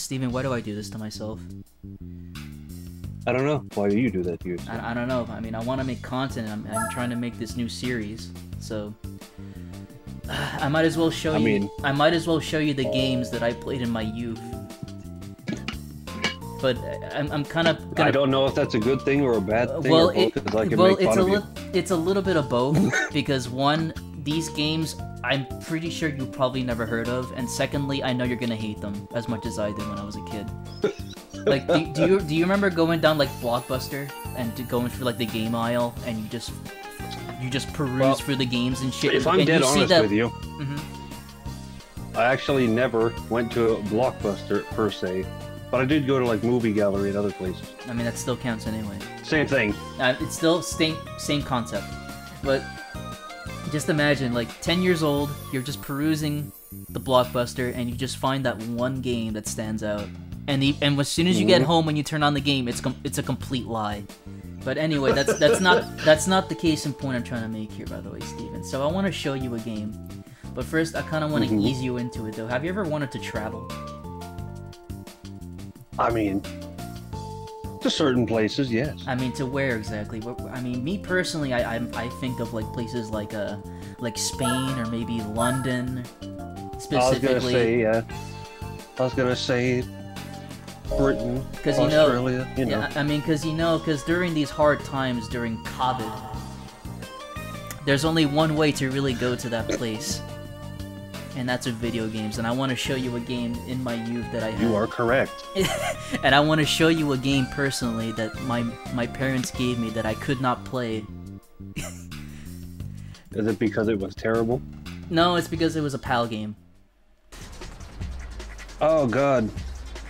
Steven, why do I do this to myself? I don't know. Why do you do that to yourself? I, I don't know. I mean, I want to make content. I'm, I'm trying to make this new series, so I might as well show I you. mean- I might as well show you the games that I played in my youth. But I'm, I'm kind of gonna. I don't know if that's a good thing or a bad thing well, it, both, because I can well, it's a li- it's a little bit of both because one, these games I'm pretty sure you probably never heard of, and secondly, I know you're gonna hate them as much as I did when I was a kid. like, do, do you do you remember going down like Blockbuster and to going through like the game aisle and you just you just peruse Well, through the games and shit? If I'm and dead see honest that, with you, Mhm. I actually never went to a blockbuster per se, but I did go to like movie gallery and other places. I mean that still counts anyway. Same thing. Uh, it's still same same concept, but just imagine like 10 years old, you're just perusing the blockbuster, and you just find that one game that stands out, and the and as soon as you get home and you turn on the game, it's com- it's a complete lie. But anyway, that's that's not that's not the case in point I'm trying to make here, by the way, Steven. So I want to show you a game, but first I kind of want to Mhm. ease you into it though. Have you ever wanted to travel? I mean, to certain places, yes. I mean, to where exactly? I mean, me personally, I, I I think of like places like uh like Spain or maybe London, I was specifically. gonna say, yeah. I was gonna say Britain, 'Cause you know- you know. Yeah, I mean, because you know, because during these hard times during COVID, there's only one way to really go to that place, and that's with video games. And I want to show you a game in my youth that I had. You are correct. and I want to show you a game personally that my my parents gave me that I could not play. Is it because it was terrible? No, it's because it was a PAL game. Oh god.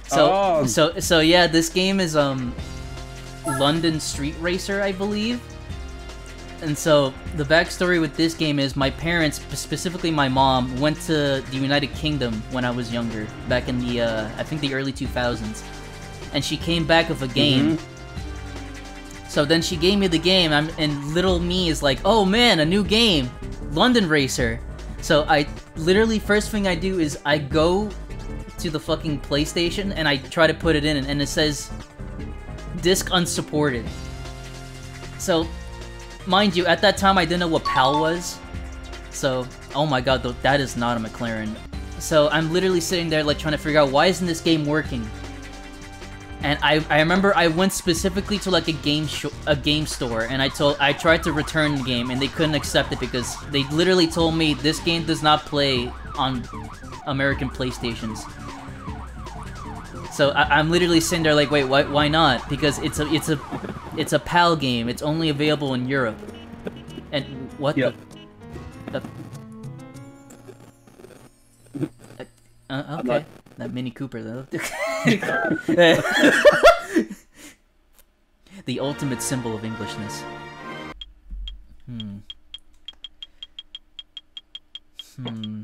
So Oh. so so yeah, this game is um London Street Racer, I believe. And so the backstory with this game is my parents, specifically my mom, went to the United Kingdom when I was younger, back in the uh, I think the early 2000s, and she came back with a game. So then she gave me the game, I'm, and little me is like, "Oh man, a new game, London Racer." So I literally first thing I do is I go to the fucking PlayStation and I try to put it in, and it says disc unsupported. So, mind you, at that time I didn't know what PAL was. So, oh my god, that is not a McLaren. So I'm literally sitting there like trying to figure out why isn't this game working. And I, I remember I went specifically to like a game a game store and I told I tried to return the game and they couldn't accept it because they literally told me this game does not play on American PlayStations. So I, I'm literally sitting there like, wait, why, why not? Because it's a it's a it's a PAL game. It's only available in Europe. And what Yep. the? the uh, okay, not- that Mini Cooper though. the ultimate symbol of Englishness. Hmm. Hmm.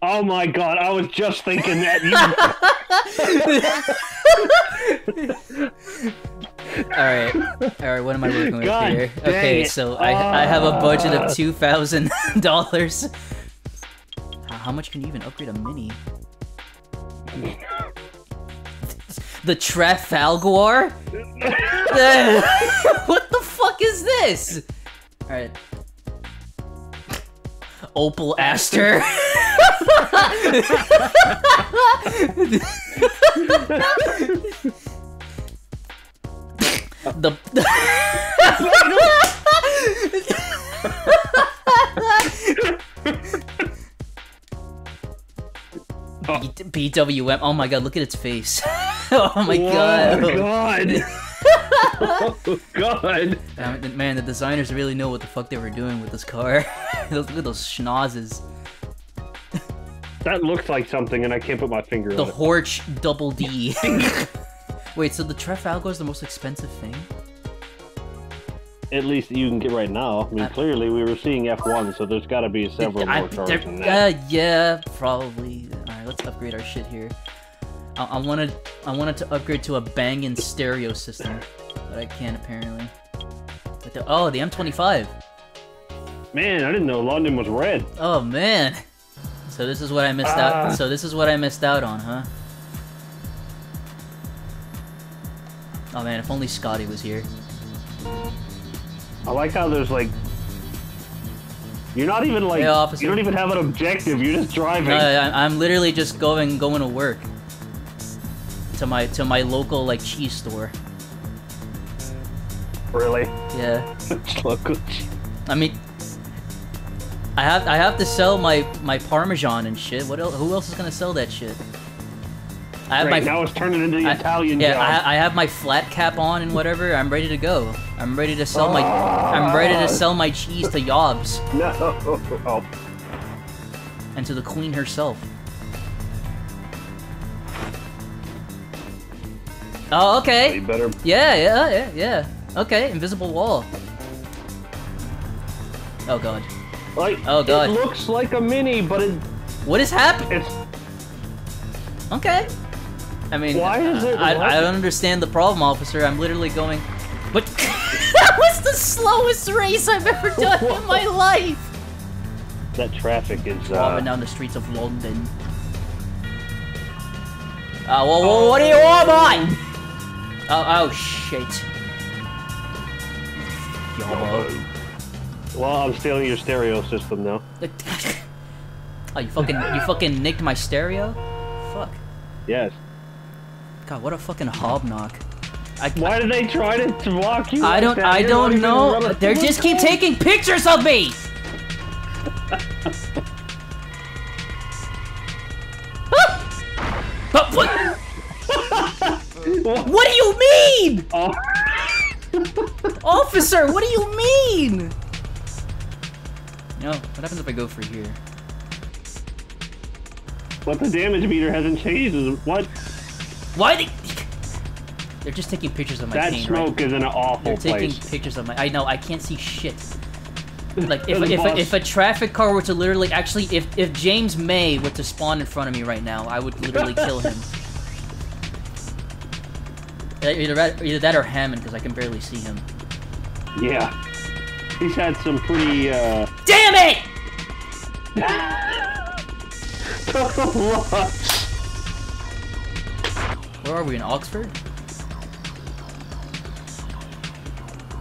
Oh my god, I was just thinking that you All right, all right. What am I working with God here? Okay, it. so I I have a budget Ah. of two thousand dollars. How much can you even upgrade a mini? the Trafalgar? what the fuck is this? All right. Opel Astra. the B- BWM. Oh my god, look at its face. oh my god. Oh god. oh god. Man, the designers really know what the fuck they were doing with this car. look at those schnozzes. That looks like something and I can't put my finger The on it. The Horch Double D. Wait, so the Trafalgar is the most expensive thing? At least you can get right now. I mean, clearly we were seeing F1, so there's got to be several I- more cars there- than that. uh, yeah, probably. Alright, let's upgrade our shit here. I, I wanted I wanted to upgrade to a banging stereo system, but I can't apparently. But the- oh, the M25. Man, I didn't know London was red. Oh man. So this is what I missed Ah. out. So this is what I missed out on, huh? Oh man, if only Scotty was here. I like how there's like. You're not even like. Hey, you don't even have an objective. You're just driving. No, I'm literally just going going to work. To my to my local like cheese store. really? Yeah. Local. I mean, I have I have to sell my my Parmesan and shit. What else? Who else is gonna sell that shit? I have Right, my now it's turning into the I- Italian yeah. I, I have my flat cap on and whatever. I'm ready to go. I'm ready to sell my I'm ready to sell my cheese to Yobs No. Oh. oh, oh, oh. and to the queen herself. Oh, okay. better. Yeah, yeah, yeah, yeah. Okay, invisible wall. Oh god. Like. Oh, God. It looks like a mini, but it. What is happening? Okay. I mean, Why is it- I, what? I don't understand the problem, officer. I'm literally going. But that was the slowest race I've ever done in my life. That traffic is. Driving Uh, down the streets of London. Uh, well, well, what do you want? Oh, oh, shit. Well, I'm stealing your stereo system now. Oh, you fucking, you fucking nicked my stereo? Fuck. Yes. God, what a fucking hobnock. I, Why did they try to block you? I like don't that? I You're don't know. They just keep taking pictures of me. but what? What do you mean? Oh. Officer, what do you mean? No, what happens if I go for here? But the damage meter hasn't changed. is- What? Why they... They're just taking pictures of my That cane, smoke right? is in an awful They're taking place. pictures of my. I know. I can't see shit. Like if The if, bus. if a traffic car were to literally actually if if James May were to spawn in front of me right now, I would literally kill him. Uh, Either that, either that or Hammond because I can barely see him. Yeah. He's had some pretty, uh... Damn it! Where are we in Oxford?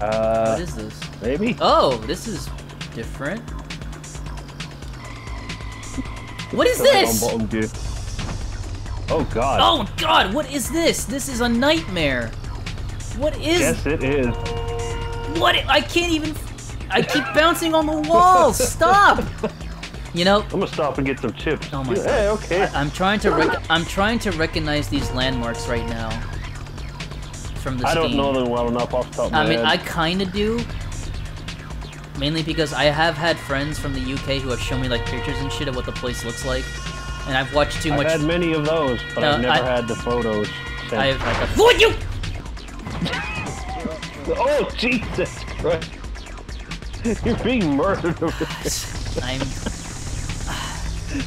uh, What is this? maybe? Oh, this is different. What is this? Oh god. Oh god, what is this? This is a nightmare. What is Yes, it is. what? I can't even. I keep bouncing on the walls. Stop. You know, I'm gonna stop and get some chips. Oh my God. Hey, okay. I, I'm trying to rec- I'm trying to recognize these landmarks right now. From the. I don't know them well enough off the top of my I mean, I kind of do. Mainly because I have had friends from the UK who have shown me like pictures and shit of what the place looks like, and I've watched too much. I've had many of those, but No, I've never I- had the photos. sent. I've had the. Would you? Oh Jesus Christ! You're being murdered. I'm.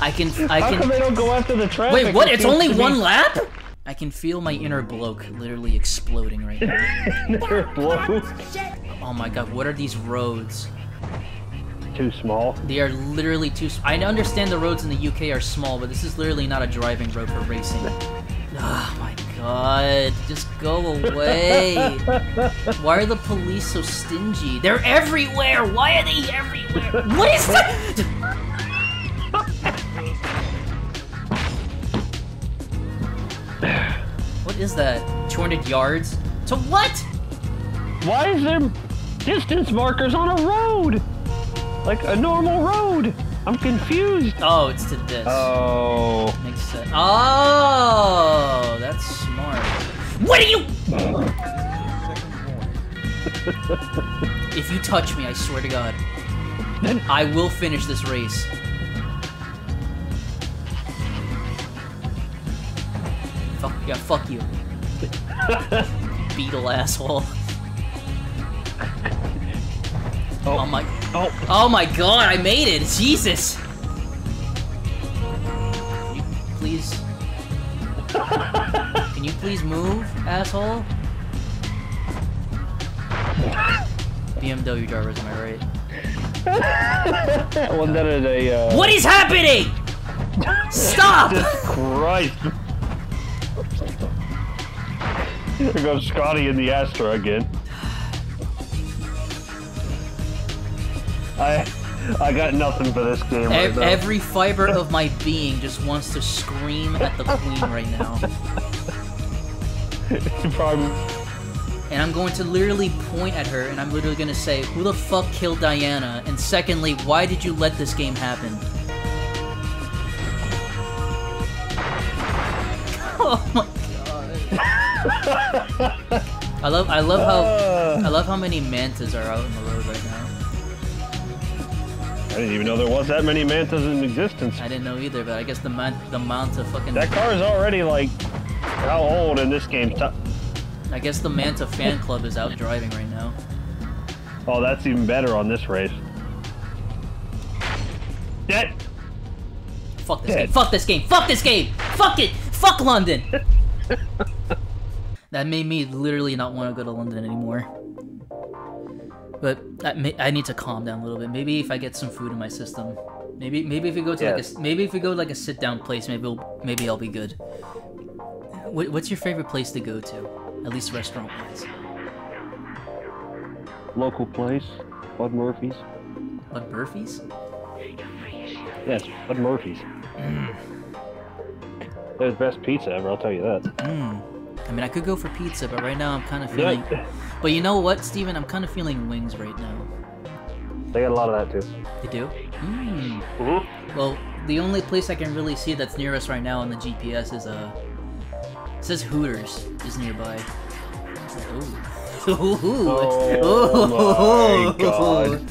I can. I can. How can. come they don't go after the traffic? Wait, what? It's only to be- one lap? I can feel my inner bloke literally exploding right now. They're blow. Oh my god, what are these roads? Too small. They are literally too. I understand the roads in the UK are small, but this is literally not a driving road for racing. Oh my god, just go away. Why are the police so stingy? They're everywhere! Why are they everywhere? What is that? What is that? 200 yards? To what? Why is there distance markers on a road? Like a normal road. I'm confused. Oh, it's to this. Oh. What are you? if you touch me, I swear to God, I will finish this race. Fuck yeah, fuck you, beetle asshole. Oh. oh my, Oh. oh my God, I made it! Jesus. Can you please move, asshole? BMW drivers, am I right? One that is a. Uh, What is happening? Stop! Christ! There goes Scotty in the Astra again. I I got nothing for this game right every fiber of my being just wants to scream at the queen right now. Probably- And I'm going to literally point at her and I'm literally going to say, Who the fuck killed Diana? And secondly, why did you let this game happen? Oh my god. I love I love how I love how many mantas are out in the road right now. I didn't even know there was that many mantas in existence. I didn't know either, but I guess the man the manta fucking That car is already like how old in this game? I guess the manta fan club is out driving right now. Oh, that's even better on this race. Dead. Fuck this Dead. game. Fuck this game. Fuck this game. Fuck it. Fuck London. that made me literally not want to go to London anymore. But I need to calm down a little bit. Maybe if I get some food in my system. Maybe maybe if we go to like a maybe if we go to like a sit down place, maybe we'll, maybe I'll be good. What, what's your favorite place to go to? At least restaurant wise. Local place. Bud Murphy's. But Murphy's? Yes, Bud Murphy's. They're the best pizza ever, I'll tell you that. Mm. I mean, I could go for pizza, but right now I'm kind of feeling. But you know what, Steven? I'm kind of feeling wings right now. They got a lot of that too. They do? Mm. Mm-hmm. Well, the only place I can really see that's near us right now on the GPS is uh, it says Hooters is nearby. Ooh. Oh my God.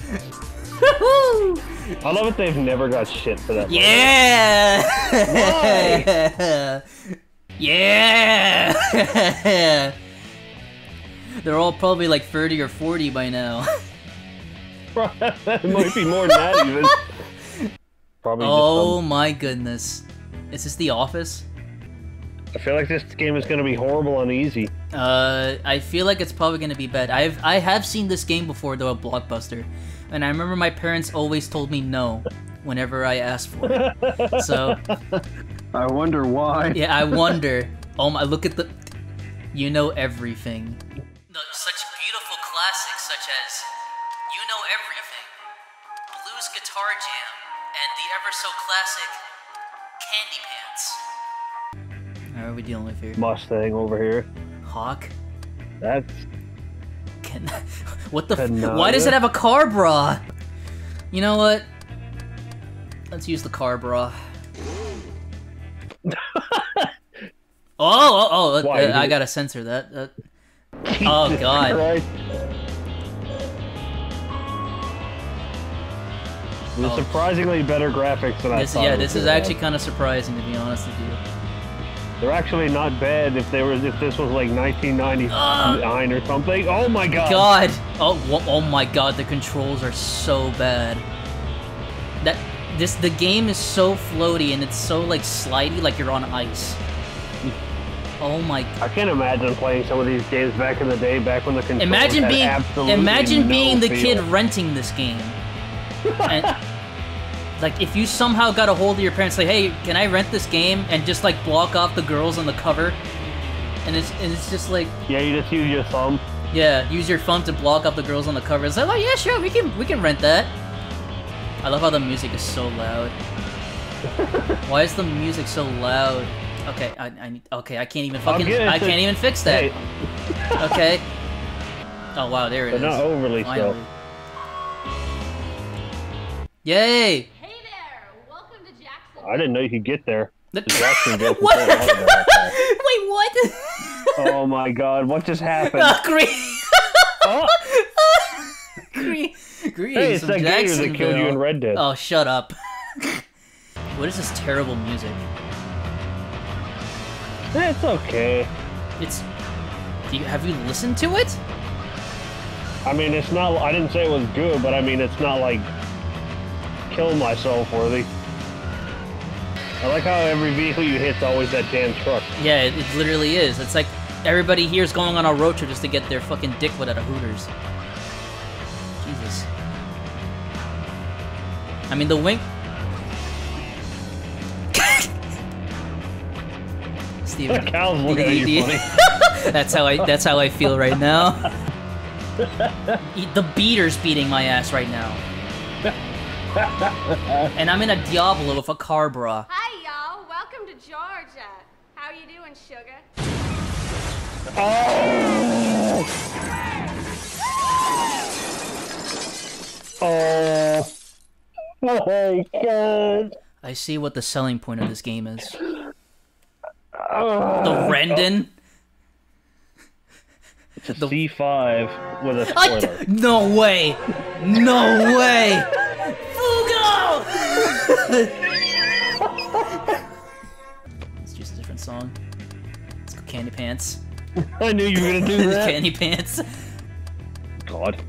I love it they've never got shit for that. Yeah! yeah! They're all probably like 30 or 40 by now. it might be more than that even. Probably Oh my goodness. Is this The Office? Some, I feel like this game is gonna be horrible and easy. Uh, I feel like it's probably gonna be bad. I've I have seen this game before though at Blockbuster, and I remember my parents always told me no whenever I asked for it. So I wonder why. yeah, I wonder. Oh my, look at the. You know everything. The, such beautiful classics such as You Know Everything, Blues Guitar Jam, and the ever so classic Candy Pants. We dealing with here? Mustang over here. Hawk? That's Can, what the? F- Canada? why does it have a car bra? You know what? Let's use the car bra. oh, oh, oh! Why? uh, I gotta censor that. Uh, oh God! The Oh. surprisingly better graphics than I This, thought. yeah, this is actually kind of surprising to be honest with you. They're actually not bad if they were if this was like 1999 or something. Oh my god. God! Oh, oh my God! The controls are so bad. That this the game is so floaty and it's so like slidey, like you're on ice. Oh my God. I can't imagine playing some of these games back in the day, back when the controls Imagine being imagine no being the feel. kid renting this game. And, like if you somehow got a hold of your parents like, "Hey, can I rent this game?" and just like block off the girls on the cover. And it's and it's just like, Yeah, you just use your thumb. yeah, use your thumb to block off the girls on the cover. It's like, "Oh, yeah, sure, we can we can rent that." I love how the music is so loud. Why is the music so loud? Okay, I, I need. Okay, I can't even fucking. I can't even fix that. Hey, Okay. Oh wow, there it is. but not overly Finally. so. Yay! Hey there! Welcome to Jackson. I didn't know you could get there. Jacksonville what? control auto back Wait, what? Oh my god, what just happened? Ah, green. oh, green. Green. hey, it's that gator that killed you in Red Dead. Oh, shut up. what is this terrible music? Eh, it's okay. It's. Do you, have you listened to it? I mean, it's not. I didn't say it was good, but I mean, it's not like kill myself worthy. I like how every vehicle you hit's always that damn truck. Yeah, it, it literally is. It's like everybody here is going on a road trip just to get their fucking dick wet at a Hooters. Jesus. I mean, the wing. Steven, Cal's looking at you funny. that's how I. That's how I feel right now. The beater's beating my ass right now, and I'm in a Diablo with a car bra. Hi, y'all. Welcome to Georgia. How you doing, sugar? Oh! Oh! Oh my god! I see what the selling point of this game is. Oh. The Rendon. It's a C5 with a spoiler. d- no way! No way! Fugo! song. Let's go Candy Pants. I knew you were gonna do that. Candy Pants. God.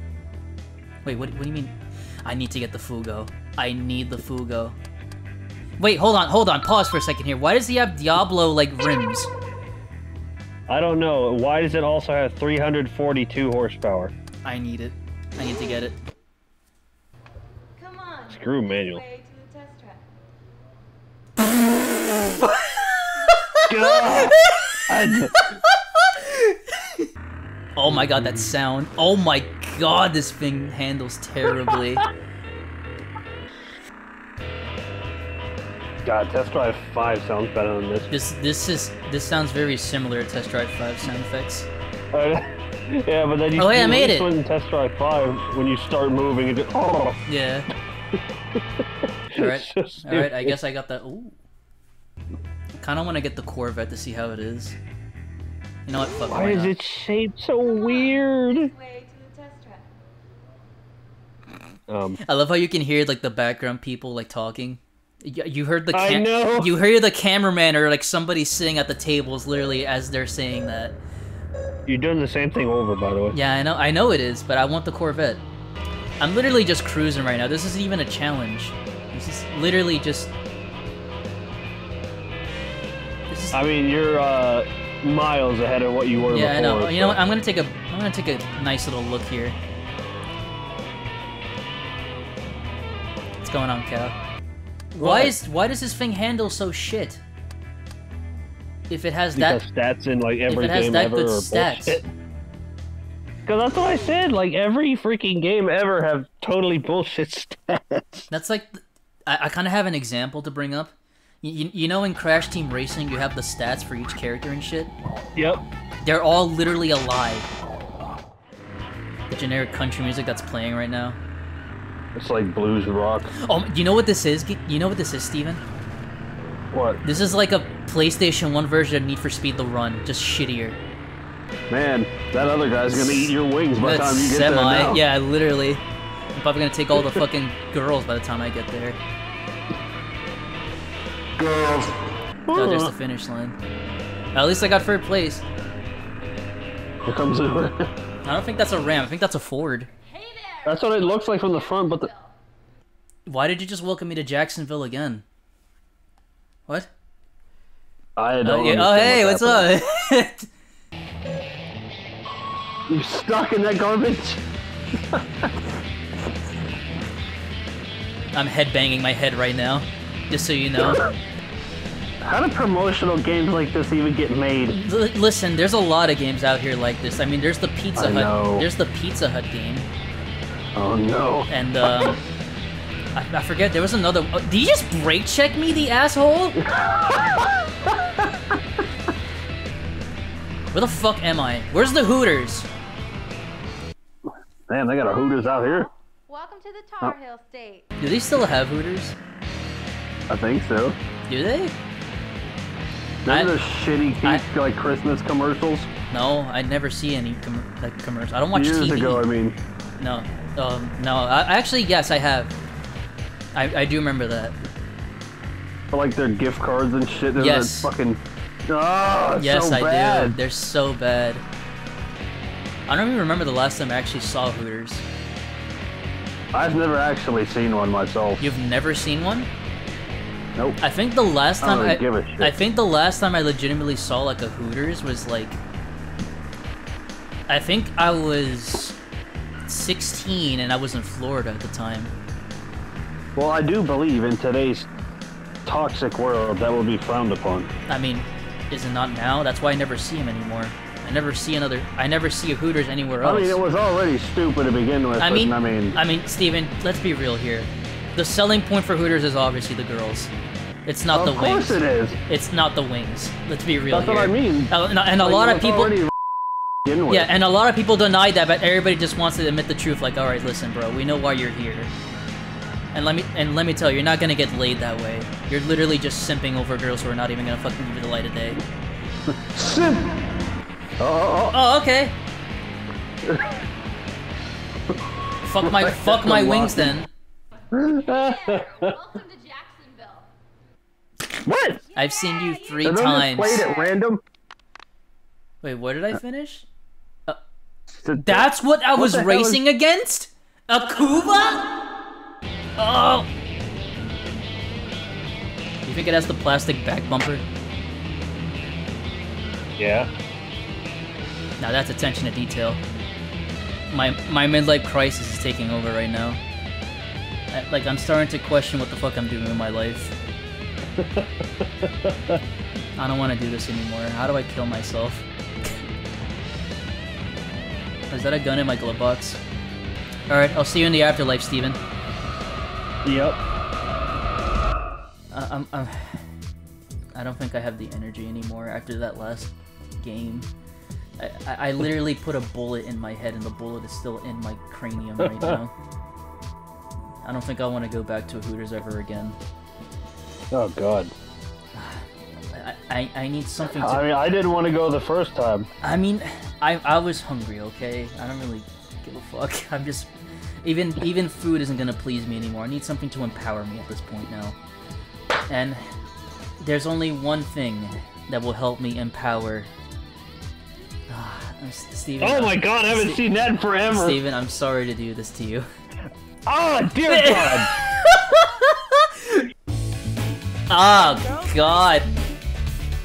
Wait, what, what do you mean? I need to get the Fugo. I need the Fugo. Wait, hold on, hold on. Pause for a second here. Why does he have Diablo like rims? I don't know. Why does it also have 342 horsepower? I need it. I need to get it. Come on. Screw manual. Way to the test track. God! Oh my god, that sound. Oh my god, this thing handles terribly. God, Test Drive 5 sounds better than this. This this is this sounds very similar to Test Drive 5 sound effects. Uh, yeah, but then you Oh, I you made notice it. when Test Drive 5, when you start moving, it just, oh, Yeah. Alright. It's so Alright, I guess I got that. Ooh. Kinda wanna get the Corvette to see how it is. You know what? Fuck Why why is not? it shaped so weird? Way to the test track. Um, I love how you can hear like the background people like talking. You, you heard the I know. you hear the cameraman or like somebody sitting at the tables literally as they're saying that. you're doing the same thing over, by the way. Yeah, I know, I know it is, but I want the Corvette. I'm literally just cruising right now. This isn't even a challenge. This is literally just. I mean, you're uh, miles ahead of what you were Yeah, I before. know. You know, what? I'm gonna take a. I'm gonna take a nice little look here. What's going on, Cal? Why What? is why does this thing handle so shit? If it has that, Because stats in like every if it has game that ever good are stats. Because that's what I said. Like every freaking game ever have totally bullshit stats. that's like, I, I kind of have an example to bring up. You, you, you know, in Crash Team Racing, you have the stats for each character and shit. Yep. They're all literally alive. The generic country music that's playing right now. It's like blues rock. Oh, you know what this is? You know what this is, Steven? What? This is like a PlayStation 1 version of Need for Speed The Run, just shittier. Man, that other guy's gonna eat your wings by the time you get semi. there. Now. Yeah, literally. I'm probably gonna take all the fucking girls by the time I get there. Girls. Oh, there's the finish line. At least I got third place. Here comes the. I don't think that's a Ram. I think that's a Ford. Hey there. That's what it looks like from the front, but the. Why did you just welcome me to Jacksonville again? What? I don't. Oh, oh understand hey, what's happening. up? You're stuck in that garbage? I'm headbanging my head right now, just so you know. How do promotional games like this even get made? L- listen, there's a lot of games out here like this. I mean, there's the Pizza I Hut. know. There's the Pizza Hut game, Oh no. and um, I, I forget there was another. Oh, did you just brake check me, the asshole? Where the fuck am I? Where's the Hooters? Damn, they got a Hooters out here. Welcome to the Tar Heel State. Do they still have Hooters? I think so. Do they? Those are shitty I- like Christmas commercials. No, I never see any com- like commercials. I don't watch Years TV. ago, I mean. No, um, no. I, actually, yes, I have. I, I do remember that. For like their gift cards and shit. They're Yes. Fucking. Oh, Yes, so I bad. do. They're so bad. I don't even remember the last time I actually saw Hooters. I've never actually seen one myself. You've never seen one? Nope. I think the last I time a shit. I think the last time I legitimately saw like a Hooters was like I think I was 16 and I was in Florida at the time. Well, I do believe in today's toxic world that will be frowned upon. I mean, is it not now? That's why I never see him anymore. I never see another. I never see a Hooters anywhere else. I mean, it was already stupid to begin with. I mean, I mean, I mean, Steven, let's be real here. The selling point for Hooters is obviously the girls. It's not of the wings. Of course it is. It's not the wings. Let's be real That's here. what I mean. And, and a Like, lot of people. already begin with. Yeah, and a lot of people deny that, but everybody just wants to admit the truth. Like, all right, listen, bro, we know why you're here. And let me and let me tell you, you're not gonna get laid that way. You're literally just simping over girls who are not even gonna fucking give you the light of day. Simp. Oh, Oh, okay. fuck my fuck my wings then. Welcome to Jacksonville. What? I've seen you three And then times. just played at random. Wait, what did I uh, finish? Uh, that That's what I was the hell racing against? A Kuba? Oh! You think it has the plastic back bumper? Yeah. Now that's attention to detail. My my midlife crisis is taking over right now. I, like I'm starting to question what the fuck I'm doing with my life. I don't want to do this anymore. How do I kill myself? Is that a gun in my glove box? Alright, I'll see you in the afterlife, Steven. Yep. Uh, I'm, I'm, I don't think I have the energy anymore after that last game. I, I, I literally put a bullet in my head and the bullet is still in my cranium right now. I don't think I want to go back to Hooters ever again. Oh God. I, I, I need something to... I mean, I didn't want to go the first time. I mean, I, I was hungry, okay? I don't really give a fuck. I'm just... Even even food isn't gonna please me anymore. I need something to empower me at this point now. And there's only one thing that will help me empower... Steven, Oh my God, I haven't Ste- seen that in forever. Steven, I'm sorry to do this to you. Oh dear God. Oh, God!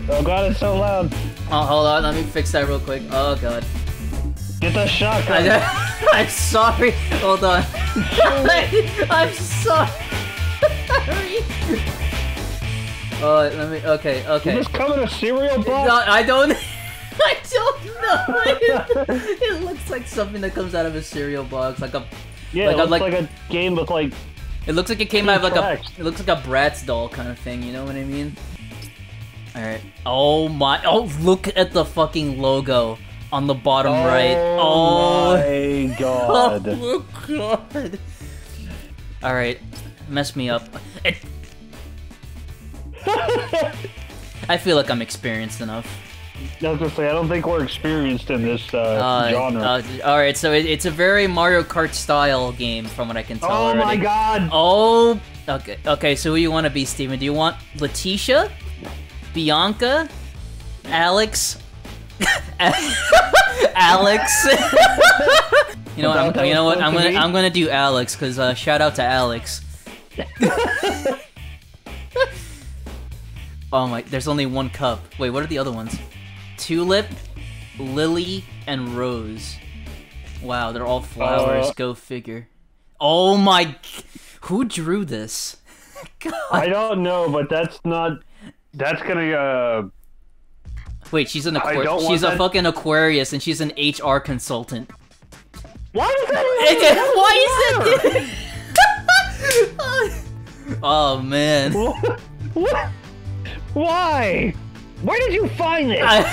oh God, it's so loud. Oh, hold on, let me fix that real quick. Oh, God. Get the shotgun. I, I'm sorry. Hold on. I'm sorry. Oh, let me. Okay, okay. this come in a cereal box? No? I don't. I don't know. It, it looks like something that comes out of a cereal box, like a. yeah, like it a- looks like- like, a game with like. It looks like it came out of like tracks. a. It looks like a Bratz doll kind of thing. You know what I mean? All right. Oh my. Oh, look at the fucking logo on the bottom oh right. Oh. my God. Oh god. Alright, mess me up. It... I feel like I'm experienced enough. I was gonna say, I don't think we're experienced in this uh, Uh, genre. uh, Alright, so it, it's a very Mario Kart style game from what I can tell oh already. my God! Oh, okay. Okay, so who you want to be, Steven? Do you want Letitia? Bianca? Alex? Alex? you know what? I'm, you know what? I'm gonna? I'm gonna do Alex because uh, shout out to Alex. oh my! There's only one cup. Wait, what are the other ones? Tulip, Lily, and Rose. Wow, they're all flowers. Uh, Go figure. Oh my! Who drew this? God. I don't know, but that's not. That's gonna. uh... Wait, she's an Aquarius. She's a that- fucking Aquarius, and she's an HR consultant. Why is that? Why is it? oh man. What? what? Why? Where did you find this? I,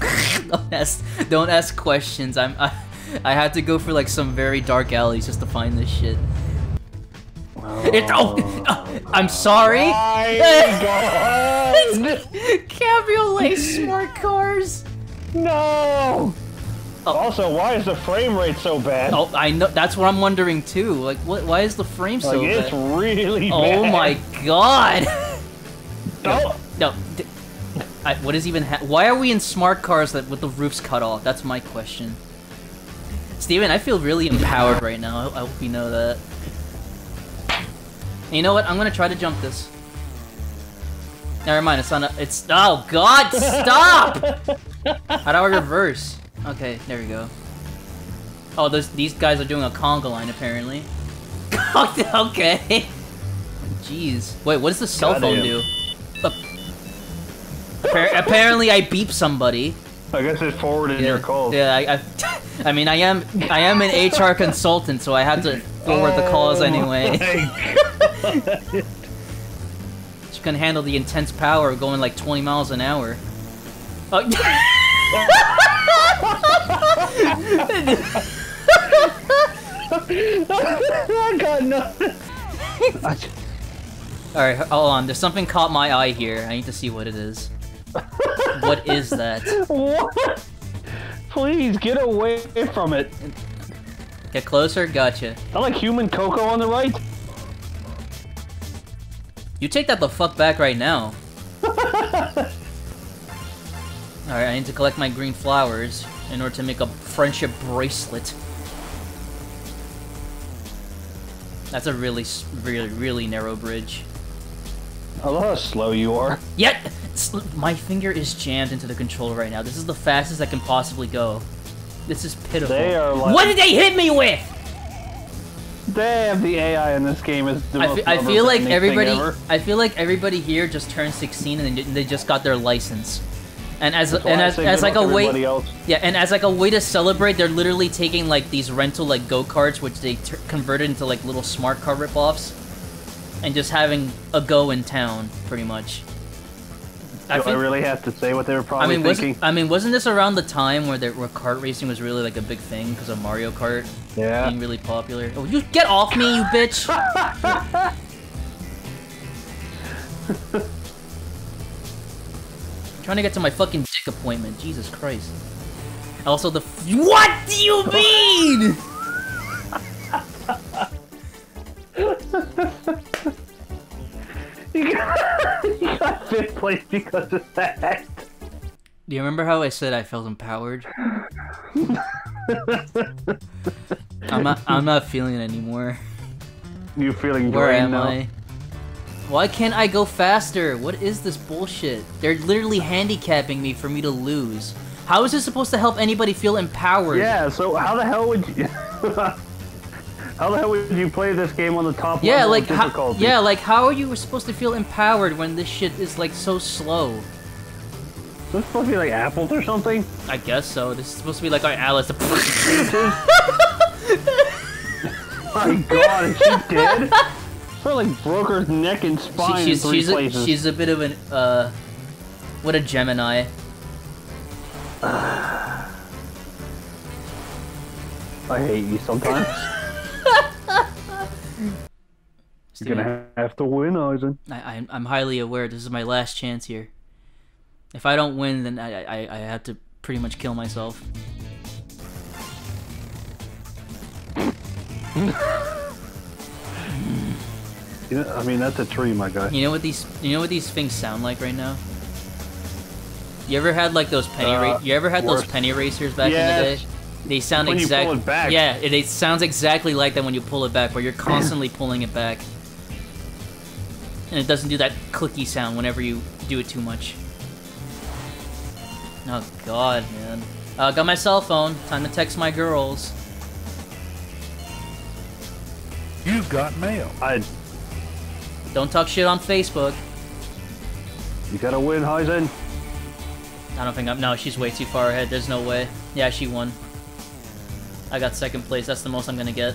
don't ask. Don't ask questions. I'm. I, I had to go for like some very dark alleys just to find this shit. It, oh, oh, I'm sorry. Oh my God! Cabriolet smart cars. no. Oh. Also, why is the frame rate so bad? Oh, I know. That's what I'm wondering too. Like, what? Why is the frame so like it's bad? really Oh bad. my god. Oh, No. D- I, what is even? Ha- Why are we in smart cars that with the roofs cut off? That's my question. Steven, I feel really empowered right now. I, I hope you know that. You know what? I'm gonna try to jump this. Never mind. It's on. A, it's. Oh God! Stop! How do I reverse? Okay, there we go. Oh, those these guys are doing a conga line apparently. okay. Jeez. Wait, what does the cell phone Goddamn. do? Appar- apparently, I beep somebody. I guess it's forwarded your calls. Yeah, I, I, I mean, I am, I am an HR consultant, so I had to forward the calls Oh anyway. my God. She can handle the intense power of going like 20 miles an hour. Oh, I got nothing. Alright, hold on. There's something caught my eye here. I need to see what it is. What is that? What? Please get away from it. Get closer? Gotcha. I like human cocoa on the right. You take that the fuck back right now. Alright, I need to collect my green flowers in order to make a friendship bracelet. That's a really, really, really narrow bridge. I love how slow you are. Yet, my finger is jammed into the controller right now. This is the fastest I can possibly go. This is pitiful. Like- What did they hit me with? Damn, the AI in this game is the I most I feel like everybody. ever. I feel like everybody here just turned 16 and they, just got their license. And as That's and as, as like a way, else. yeah, and as like a way to celebrate, they're literally taking like these rental like go karts, which they t- converted into like little smart car ripoffs, and just having a go in town, pretty much. I, think- really have to say what they were I probably mean, thinking? I mean, wasn't this around the time where there, where kart racing was really like a big thing because of Mario Kart yeah. being really popular? Oh, you get off me, you bitch! trying to get to my fucking dick appointment. Jesus Christ. Also, the f- what do you mean? you, got, you got fifth place because of that. Do you remember how I said I felt empowered? I'm not. I'm not feeling it anymore. You feeling Where am now? I? Why can't I go faster? What is this bullshit? They're literally handicapping me for me to lose. How is this supposed to help anybody feel empowered? Yeah, so how the hell would you... how the hell would you play this game on the top Yeah, level like of how, yeah, like how are you supposed to feel empowered when this shit is like so slow? Is this supposed to be like apples or something? I guess so. This is supposed to be like our Alice. My god, is she dead? Her like broke her neck and She- spine she's in three she's a, places. she's a bit of an uh, what a Gemini. I hate you sometimes. You're gonna have to win, Eisen. I, I'm, I'm highly aware this is my last chance here. If I don't win, then I, I, I have to pretty much kill myself. You know, I mean, that's a tree, my guy. You know what these you know what these things sound like right now? You ever had like those penny Uh, ra- you ever had those penny racers back in the day? They sound When exactly pull it. Yeah, it, it sounds exactly like that when you pull it back, where you're constantly pulling it back. And it doesn't do that clicky sound whenever you do it too much. Oh god, man. Uh, got my cell phone. Time to text my girls. You've got mail. I, Don't talk shit on Facebook. you gotta win, Heisen. I don't think I'm. No, she's way too far ahead. There's no way. Yeah, she won. I got second place. That's the most I'm gonna get.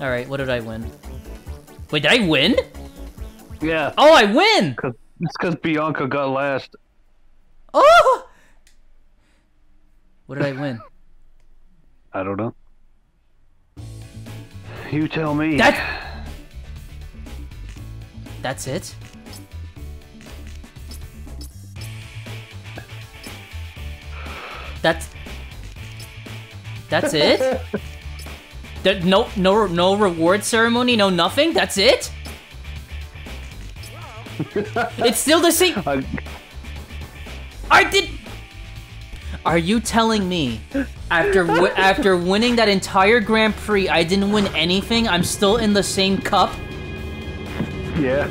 Alright, what did I win? Wait, did I win? Yeah, Oh, I win! cause, it's because Bianca got last. Oh! What did I win? I don't know. You tell me. That. That's it? That's. That's it? There, no, no, no reward ceremony, no nothing. That's it. it's still the same. I, I did. Are you telling me after after winning that entire Grand Prix, I didn't win anything? I'm still in the same cup. yeah.